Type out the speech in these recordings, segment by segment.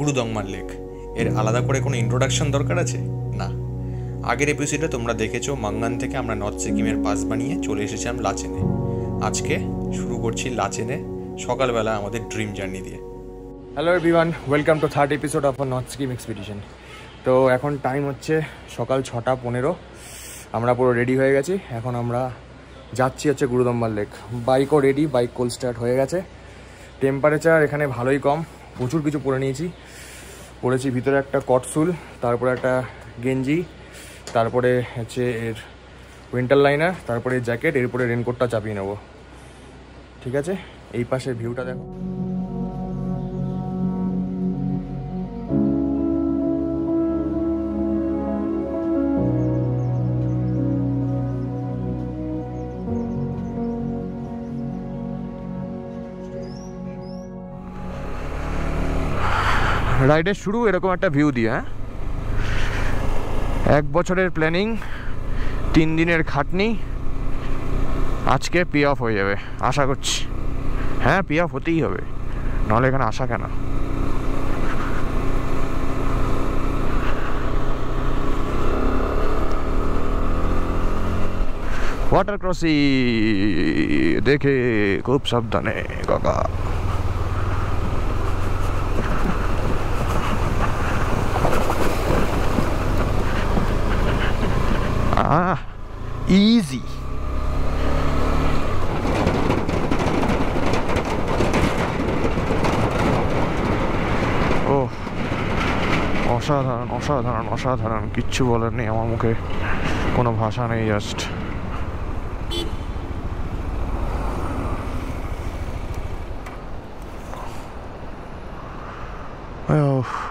Gurudongmar lake এর আলাদা করে কোনো ইন্ট্রোডাকশন দরকার আছে? না। আগের এপিসোডে তোমরা দেখেছ, মাঙ্গান থেকে আমরা নর্থ সিকিমের পাস বানিয়ে চলে এসেছিলাম লাচেনে। আজকে শুরু করছি লাচেনে, সকালবেলা আমাদের ড্রিম জার্নি দিয়ে। Hello everyone welcome to third episode of north Sikkim expedition তো এখন টাইম হচ্ছে সকাল ছটা পনেরো। আমরা পুরো রেডি হয়ে গেছি। এখন আমরা যাচ্ছি হচ্ছে গুরুদম্বার লেক। বাইকও রেডি বাইক কোল স্টার্ট হয়ে গেছে। টেম্পারেচার এখানে ভালোই কম। প্রচুর কিছু পরে নিয়েছি। পরেছি ভিতরে একটা কটসুল, তারপরে একটা গেঞ্জি, তারপরে হচ্ছে এর উইন্টার লাইনার তারপরে জ্যাকেট এরপরে রেনকোটটা চাপিয়ে নেব। ঠিক আছে? এই পাশের ভিউটা দেখো। রাইডের শুরু, এরকম একটা ভিউ দিয়ে হ্যাঁ? এক বছরের প্ল্যানিং তিন দিনের খাটনি, আজকে পে অফ হয়ে যাবে, আশা করছি। হ্যাঁ পে অফ হতেই হবে, নাহলে এখানে আসা কেন? ওয়াটার ক্রসি দেখে খুব সাবধানে কাকা easy. ও অসাধারণ অসাধারণ অসাধারণ। কিচ্ছু বলার নেই আমার মুখে। কোনো ভাষা নেই জাস্ট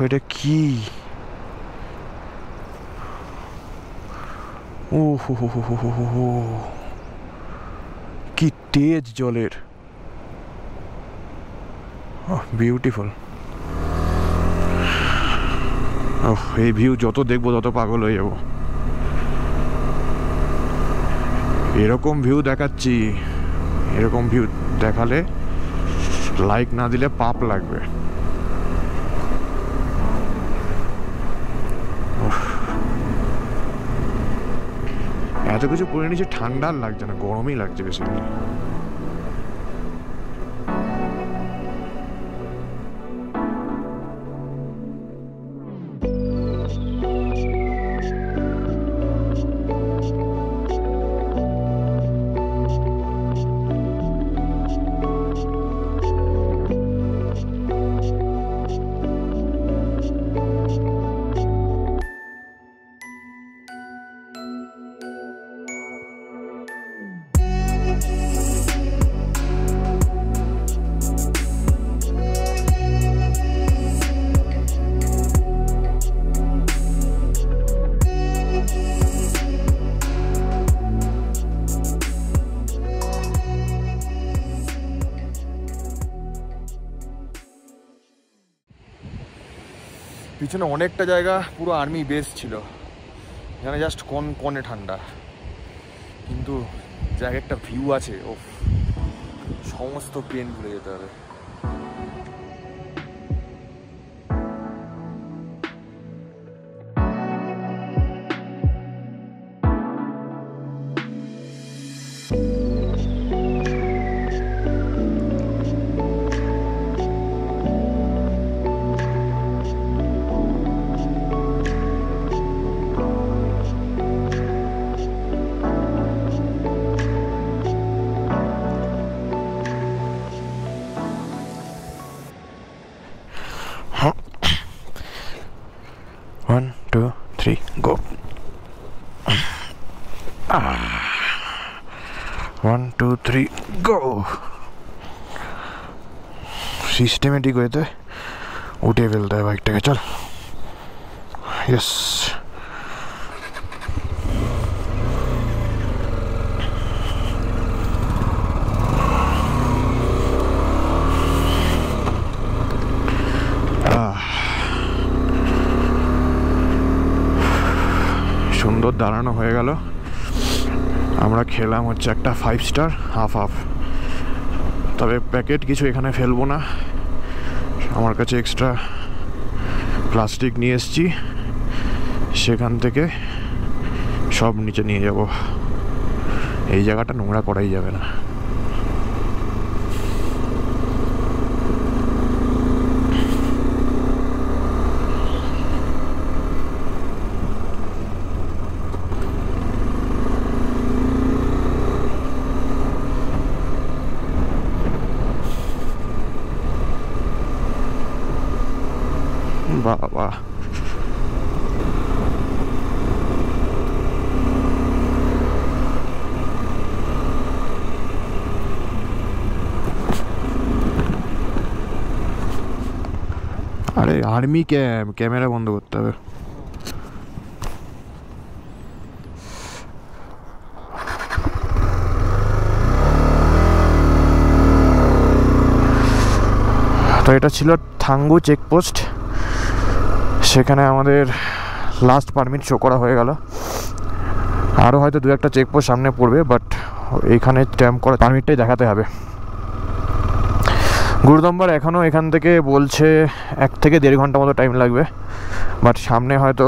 এটা কি? ও কি তেজ জলের। বিউটিফুল এই ভিউ যত দেখব তত পাগল হয়ে যাব। এরকম ভিউ দেখাচ্ছি, এরকম ভিউ দেখালে লাইক না দিলে পাপ লাগবে। এত কিছু করে নিয়েছে ঠান্ডা লাগছে না গরমই লাগছে বেসিক্যালি পিছনে অনেকটা জায়গা পুরো আর্মি বেস ছিল। এখানে জাস্ট কোন কনে ঠান্ডা। কিন্তু জায়গাটা ভিউ আছে ও সমস্ত পেন ভুলে যেতে হবে। সিস্টেমেটিক ওয়েতে উঠে ফেলতে হয় বাইকটাকে, চল। ইয়েস সুন্দর দাঁড়ানো হয়ে গেল। আমরা খেলাম হচ্ছে একটা ফাইভ স্টার হাফ হাফ তবে প্যাকেট কিছু এখানে ফেলব না। আমার কাছে এক্সট্রা প্লাস্টিক নিয়ে এসছি। সেখান থেকে সব নিচে নিয়ে যাব। এই জায়গাটা নোংরা করাই যাবে না। বাবা আরে আর্মি ক্যাম ক্যামেরা বন্ধ করতে হবে তো এটা ছিল থাঙ্গু চেকপোস্ট সেখানে আমাদের লাস্ট পারমিট শো করা হয়ে গেল। আরও হয়তো দু একটা চেকপোস্ট সামনে পড়বে বাট এইখানে স্ট্যাম্প করা পারমিটটাই দেখাতে হবে। গুরুদম্বার এখনও এখান থেকে বলছে এক থেকে দেড় ঘণ্টা মতো টাইম লাগবে বাট সামনে হয়তো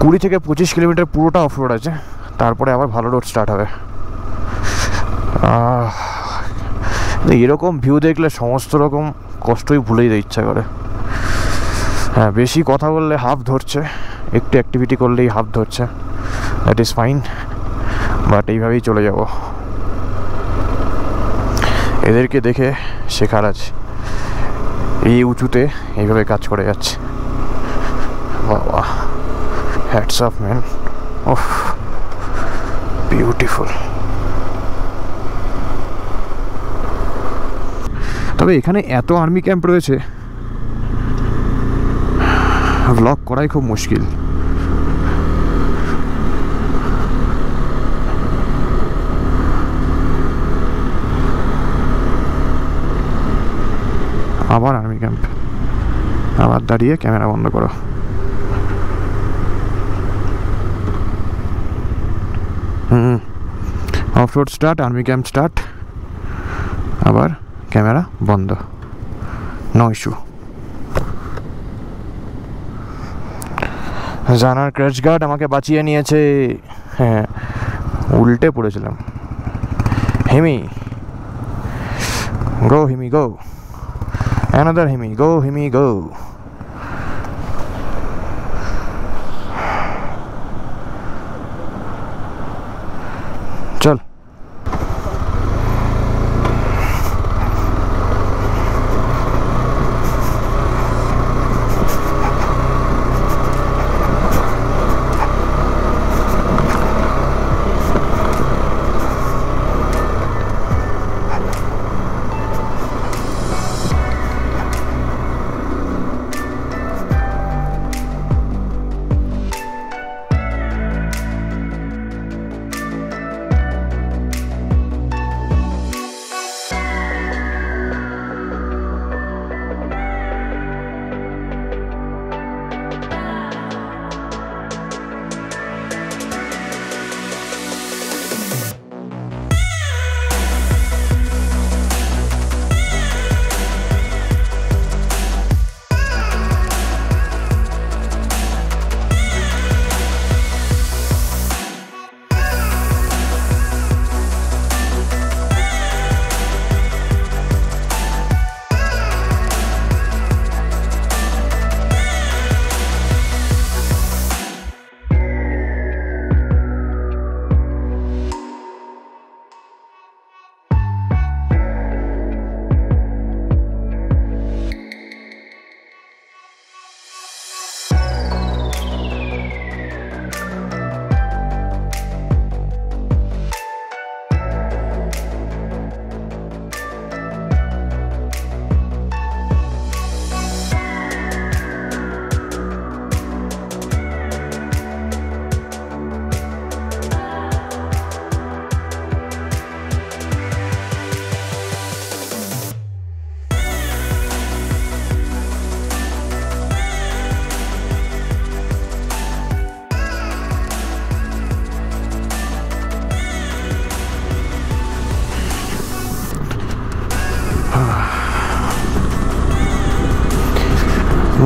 কুড়ি থেকে পঁচিশ কিলোমিটার পুরোটা অফ রোড আছে, তারপরে আবার ভালো রোড স্টার্ট হবে। এরকম ভিউ দেখলে সমস্ত রকম কষ্টই ভুলেই দিতে ইচ্ছা করে। হ্যাঁ বেশি কথা বললে হাফ ধরছে। একটু অ্যাক্টিভিটি করলেই হাফ ধরছে। দ্যাট ইজ ফাইন বাট এইভাবেই চলে যাব। এদেরকে দেখে শেখার আছে এই উঁচুতে এইভাবে কাজ করে যাচ্ছে। বাবা হ্যাটস অফ ম্যান ওফ বিউটিফুল তবে এখানে এত আর্মি ক্যাম্প রয়েছে ব্লগ করাই খুব মুশকিল। আবার আর্মি ক্যাম্প আবার দাঁড়িয়ে ক্যামেরা বন্ধ করো। হুম off road start army camp start আবার ক্যামেরা বন্ধ। নো ইস্যু জানার ক্র্যাশ গার্ড আমাকে বাঁচিয়ে নিয়েছে। হ্যাঁ উল্টে পড়েছিলাম। হিমি গো হিমি গো অ্যানাদার হিমি গো হিমি গো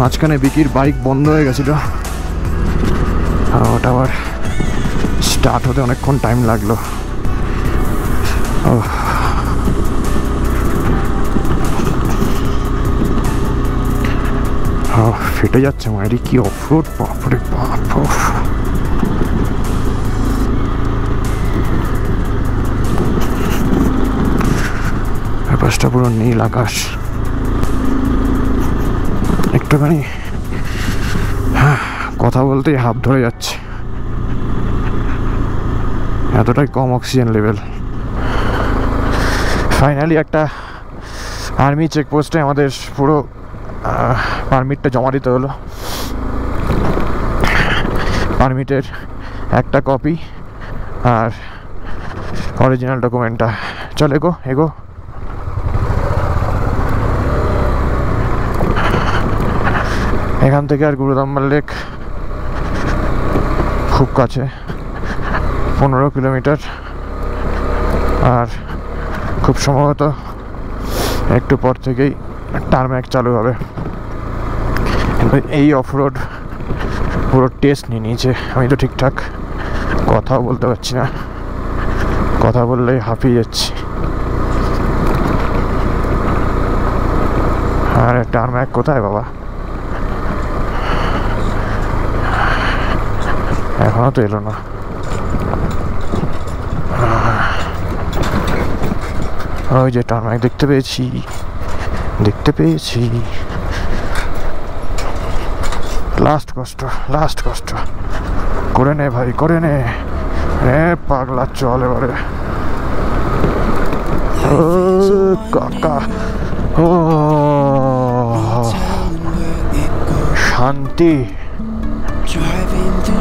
মাঝখানে বিকির বাইক বন্ধ হয়ে গেছিল। আর ওটা আবার স্টার্ট হতে অনেকক্ষণ টাইম লাগল। ফেটে যাচ্ছে মায়ের কি অফরোড বাপরে বাপ। আকাশটা পুরো নীল আকাশ। একটুখানি কথা বলতেই হাফ ধরে যাচ্ছে। এতটাই কম অক্সিজেন লেভেল ফাইনালি একটা আর্মি চেকপোস্টে আমাদের পুরো পারমিটটা জমা দিতে হলো। পারমিটের একটা কপি আর অরিজিনাল ডকুমেন্টটা চল, এগো এগো। এখান থেকে আর গুরুদম্বার লেক খুব কাছে, পনেরো কিলোমিটার। আর খুব সম্ভবত একটু পর থেকেই টার্ম্যাক চালু হবে। এই অফরোড পুরো টেস্ট নিয়ে নিয়েছে। আমি তো ঠিকঠাক কথাও বলতে পারছি না। কথা বললেই হাঁপিয়ে যাচ্ছি। আর টার্ম্যাক কোথায় বাবা? এখনও তো এলো না। ওই যে টার্মাক দেখতে পেয়েছি দেখতে পেয়েছি। লাস্ট কষ্ট লাস্ট কষ্ট করে নে ভাই, করে নে। এ পাগলা, চল এবারে। কাকা। ও, শান্তি।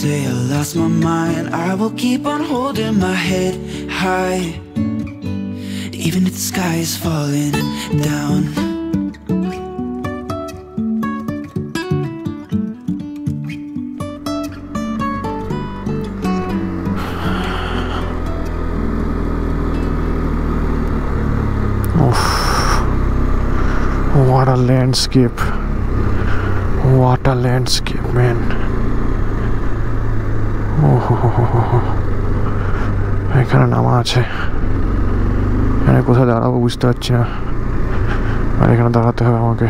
say I lost my mind, I will keep on holding my head high. Even if the sky is falling down. What a landscape. What a landscape, man. এখানে নামা আছে। এখানে কোথায় দাঁড়াবো বুঝতে পারছি না। আর এখানে দাঁড়াতে হবে আমাকে।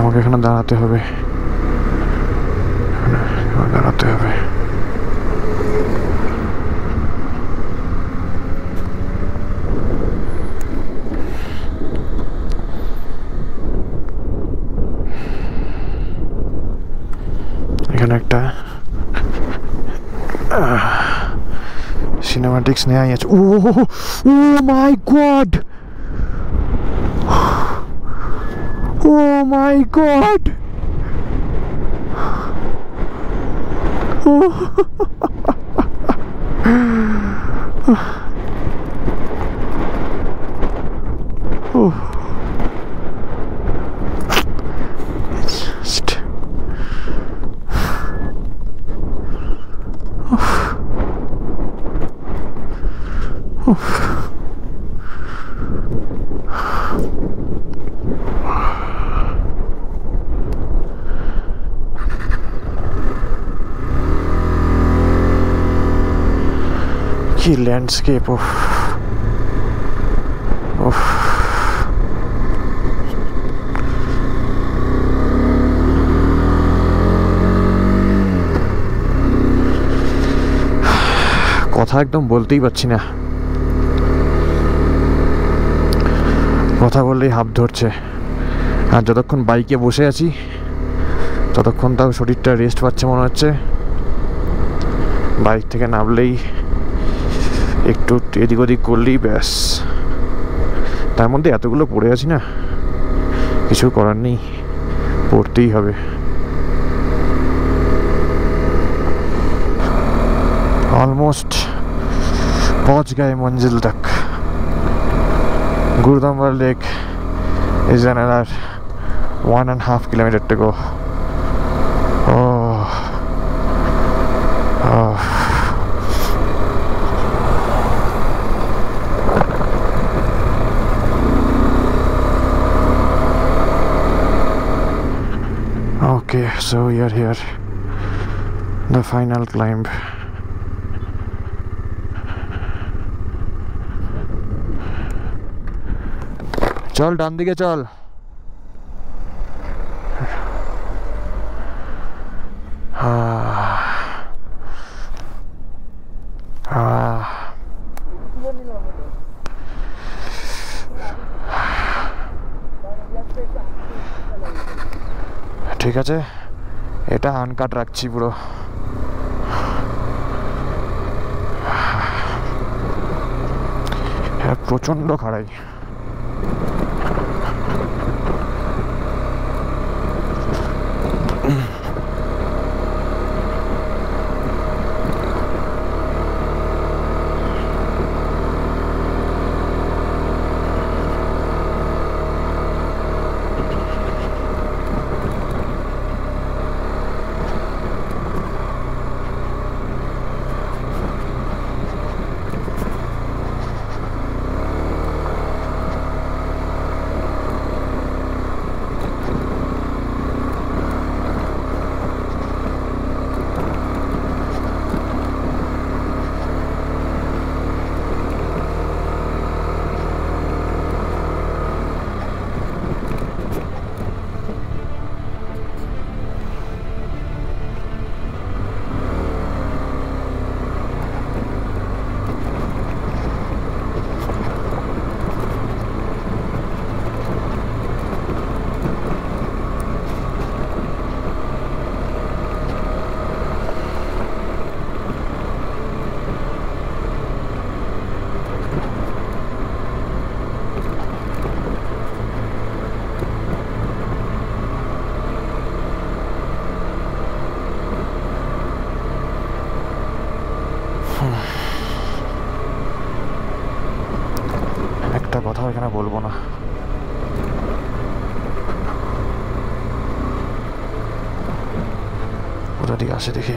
আমাকে এখানে দাঁড়াতে হবে। দাঁড়াতে হবে। sticks now. It's oh, oh my god! Oh my god! Oh. Landscape উফ উফ কথা একদম বলতেই পারছি না। কথা বললেই হাফ ধরছে। আর যতক্ষণ বাইকে বসে আছি, ততক্ষণ তাও শরীরটা রেস্ট পাচ্ছে মনে হচ্ছে। বাইক থেকে নামলেই একটু এদিক ওদিক করলেই ব্যাস তার মধ্যে এতগুলো পড়ে আছি না কিছু করার নেই পড়তেই হবে ऑलमोस्ट पहुंच गए मंजिल तक Gurudongmar lake is another one and a half kilometer to go oh, oh. so we are here the final climb চল ডান দিকে চল ঠিক আছে এটা আনকাট রাখছি পুরো। প্রচণ্ড প্রচণ্ড খাড়াই। এখানে বলবো না। ওটা ঠিক আছে দেখি।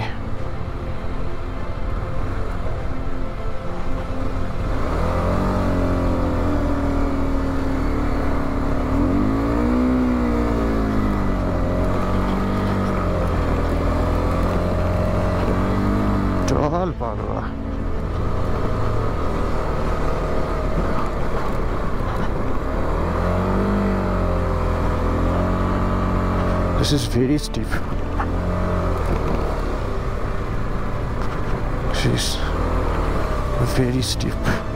This is very steep. She's very steep.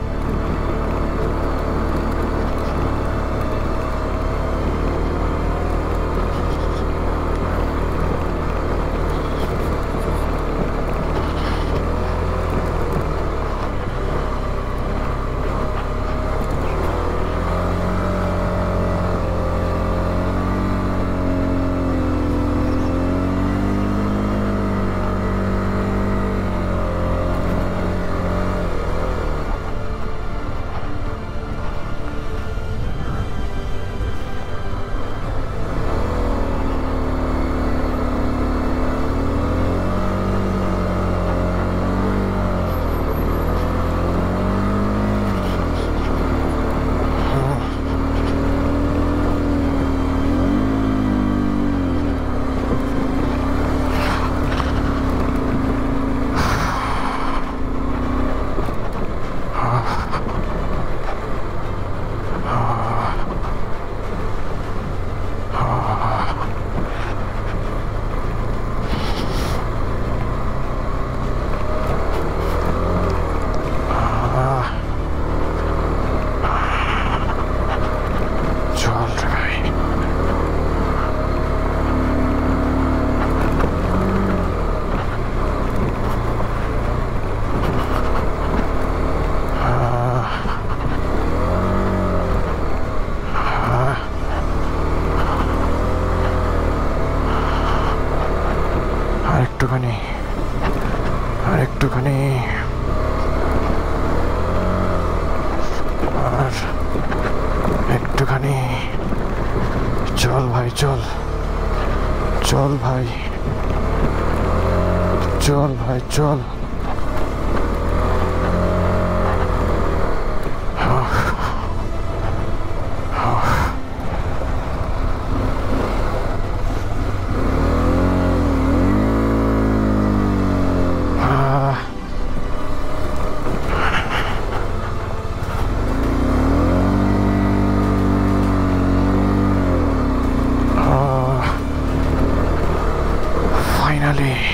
চল ভাই চল Finally. Finally.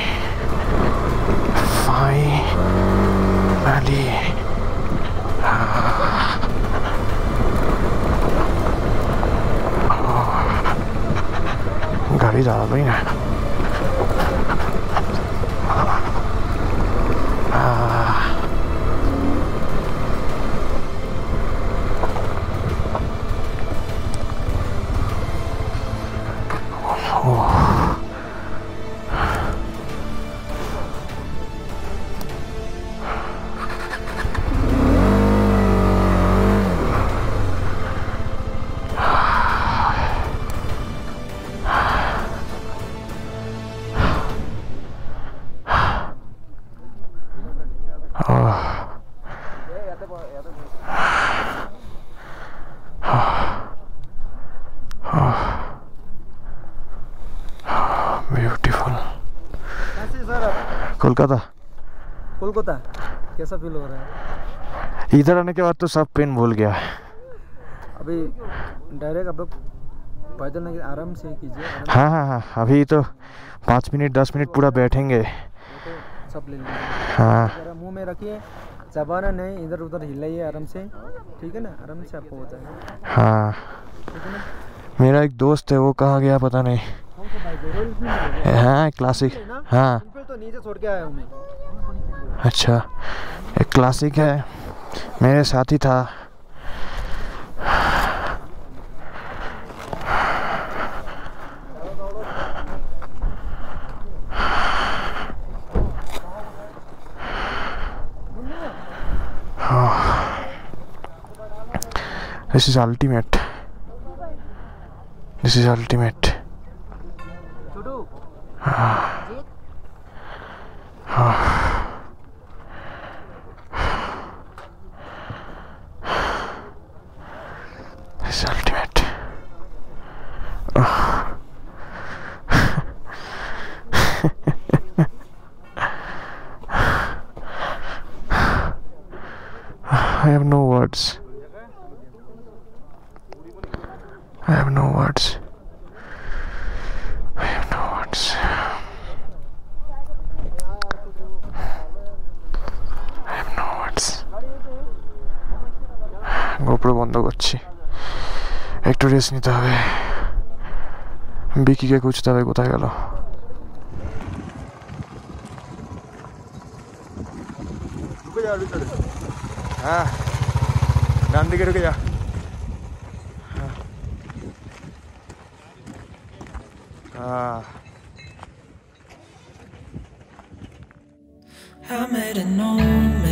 कोलकाता। कोलकाता? कैसा फील हो रहा है? इधर आने के बाद तो सब पेन भूल गया। अभी डायरेक्ट आप लोग पैदल नहीं आराम से कीजिए हाँ हाँ हाँ अभी तो पाँच मिनट दस मिनट पूरा बैठेंगे। तो सब ले हाँ। मुँह में रखिए चबाना नहीं इधर उधर हिलाइए आराम से। ठीक है ना? आराम से आपको हो। जाएगा हाँ मेरा एक दोस्त है वो कहाँ गया पता नहीं। है क्लासिक हाँ। तो नीचे छोड़ के आया हूँ मैं अच्छा एक क्लासिक है मेरे साथी था This is ultimate. This is ultimate. একটু রেস্ট নিতে হবে বিকিকে খুঁজতে হবে কোথায় গেল হ্যাঁ ডান দিকে ঢুকে যা হ্যাঁ I met an old man.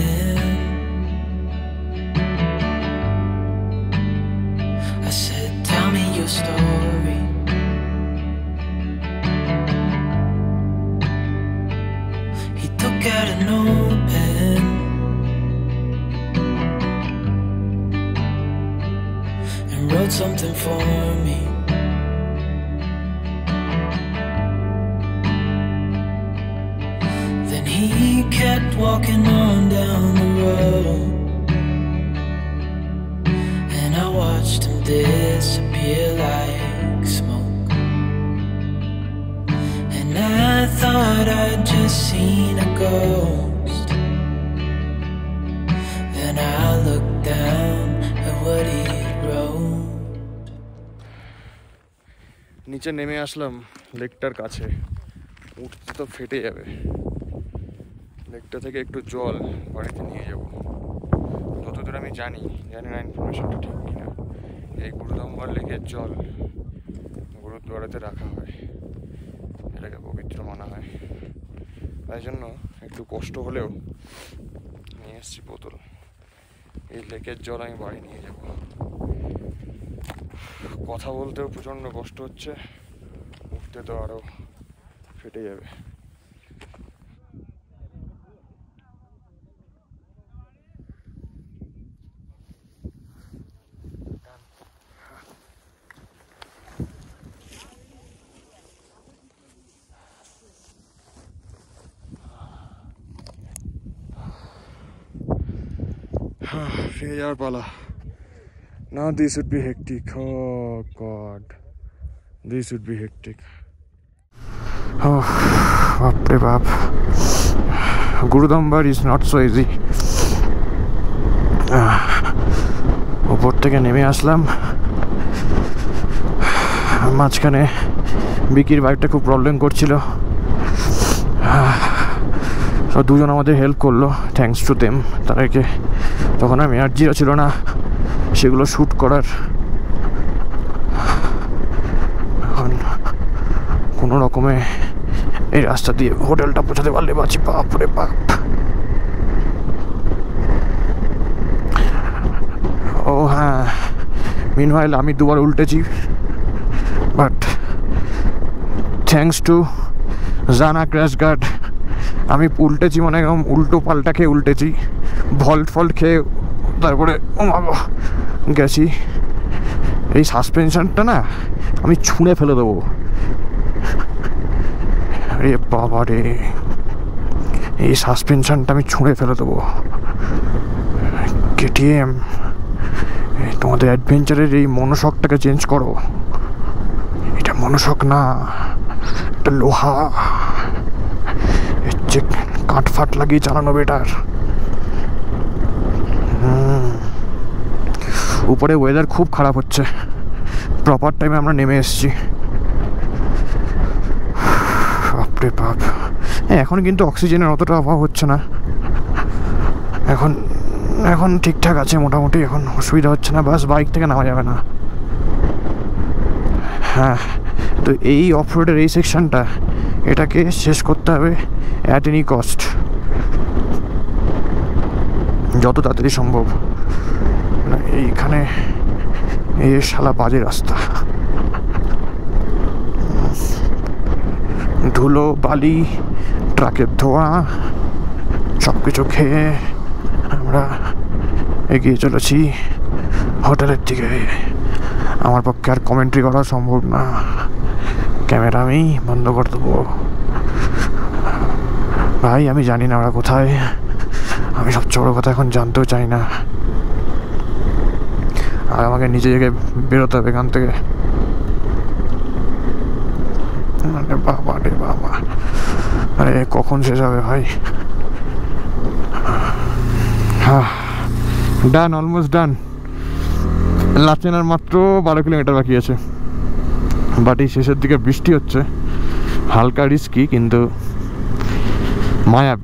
নিচে নেমে আসলাম লেকটার কাছে। উঠতে তো ফেটে যাবে। লেকটা থেকে একটু জল বাড়িতে নিয়ে যাব। যতদূর আমি জানি জানি না ইনফরমেশনটা ঠিক কিনা, এই গুরুদম্বর লেকের জল গুরুদ্বারাতে রাখা হয়। এটাকে পবিত্র মানা হয়। তাই জন্য একটু কষ্ট হলেও নিয়ে এসছি বোতল। এই লেকের জল আমি বাড়ি নিয়ে যাব। কথা বলতেও প্রচণ্ড কষ্ট হচ্ছে। উঠতে তো আরও ফেটে যাবে। ফিরে যাওয়ার পালা। Now this would be hectic. Oh god. This would be hectic. Oh, বাপরে বাপ। Gurudongmar is not so easy উপর থেকে নেমে আসলাম। মাঝখানে বিকির বাইকটা খুব প্রবলেম করছিল। দুজন আমাদের হেল্প করল। থ্যাংকস টু দেম তাদেরকে তখন আমি এনার্জিও ছিল না। সেগুলো শ্যুট করার কোনো রকমে এই রাস্তা দিয়ে হোটেলটা পৌঁছাতে পারলে বাঁচি, বাপ রে বাপ। ও হ্যাঁ মিনওয়াইল আমি দুবার উল্টেছি but thanks to Jana crash guard আমি উল্টেছি মানে একদম উল্টো পাল্টা খেয়ে উল্টেছি। ভল্ট ফল্ট খেয়ে তারপরে, ও বাবা। গেছি। এই সাসপেনশনটা না আমি ছুঁড়ে ফেলে দেবো। আরে বাবা রে। এই সাসপেনশনটা আমি ছুঁড়ে ফেলে দেবো। কেটিএম তোমাদের অ্যাডভেঞ্চারের এই মনোশকটাকে চেঞ্জ করো। এটা মনোশক না, এটা লোহা। যে কাঠ ফাট লাগিয়ে চালানো বেটার হুম। উপরে ওয়েদার খুব খারাপ হচ্ছে। প্রপার টাইমে আমরা নেমে এসেছি। বাপরে বাপ। হ্যাঁ এখন কিন্তু অক্সিজেনের অতটা অভাব হচ্ছে না। এখন এখন ঠিকঠাক আছে মোটামুটি, এখন অসুবিধা হচ্ছে না, বাস বাইক থেকে নামা যাবে না। হ্যাঁ তো এই অফ রোডের এই সেকশনটা এটাকে শেষ করতে হবে অ্যাট এনি কস্ট যত তাড়াতাড়ি সম্ভব। এইখানে এই শালা বাজে রাস্তা। ধুলো, বালি, ট্রাকের ধোয়া সব কিছু খেয়ে আমরা এগিয়ে চলেছি হোটেলের দিকে। আমার পক্ষে আর কমেন্ট্রি করা সম্ভব না। ক্যামেরা আমি বন্ধ করে দেবো। ভাই, আমি জানি না ওরা কোথায়। আমি সবচেয়ে বড় কথা এখন জানতেও চাই না। আর আমাকে নিজে জায়গায় বেরোতে হবে এখান থেকে। বাবা, রে বাবা। আরে, কখন শেষ হবে ভাই? ডান অলমোস্ট ডান লাচেনার মাত্র বারো কিলোমিটার বাকি আছে। বাট এই শেষের দিকে বৃষ্টি হচ্ছে। হালকা রিস্কি কিন্তু মায়াবী।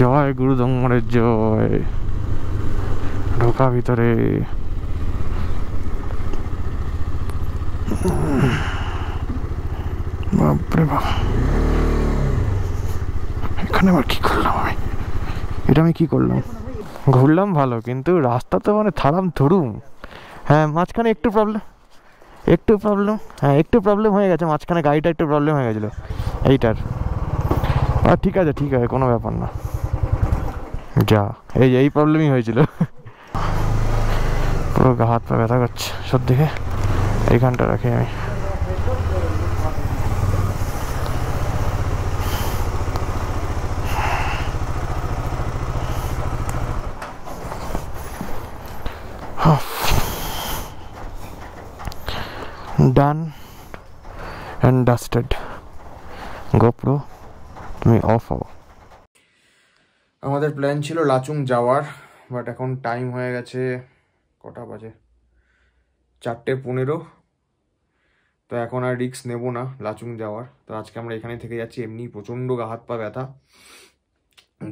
জয় গুরু দঙ্গরের জয়। ঢোকা ভিতরে। বাপরে বাপ। এখানে আবার কি করলাম আমি? এটা আমি কি করলাম? ঘুরলাম ভালো, কিন্তু রাস্তা তো মানে থারাম ধরুম। হ্যাঁ মাঝখানে একটু প্রবলেম একটু প্রবলেম হ্যাঁ একটু প্রবলেম হয়ে গেছে, মাঝখানে গাড়িটা একটু প্রবলেম হয়ে গেছিল, এইটার। ঠিক আছে ঠিক আছে, কোনো ব্যাপার না। যা, এই এই প্রবলেমই হয়েছিল। পুরো গা, হাত পা ব্যথা করছে সব দিকে এইখানটা রাখি আমি। ডান অ্যান্ড ডাস্টেড গোপ্রো তুমি অফ হও। আমাদের প্ল্যান ছিল লাচুং যাওয়ার বাট এখন টাইম হয়ে গেছে কটা বাজে? চারটে পনেরো। তো এখন আর রিক্স নেব না লাচুং যাওয়ার। তো আজকে আমরা এখানে থেকে যাচ্ছি। এমনি প্রচণ্ড গা হাত পা ব্যথা।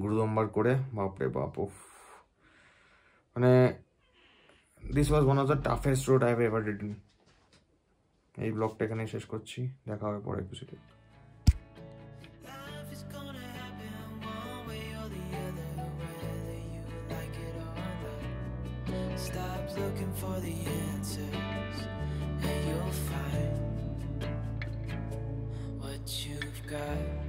গুরুদম্বার করে, বাপরে বাপ। মানে this was one of the toughest road I have ever ridden এই ব্লগটা এখানে শেষ করছি। দেখা হবে পরে এপিসোডে Stop looking for the answers, and you'll find what you've got.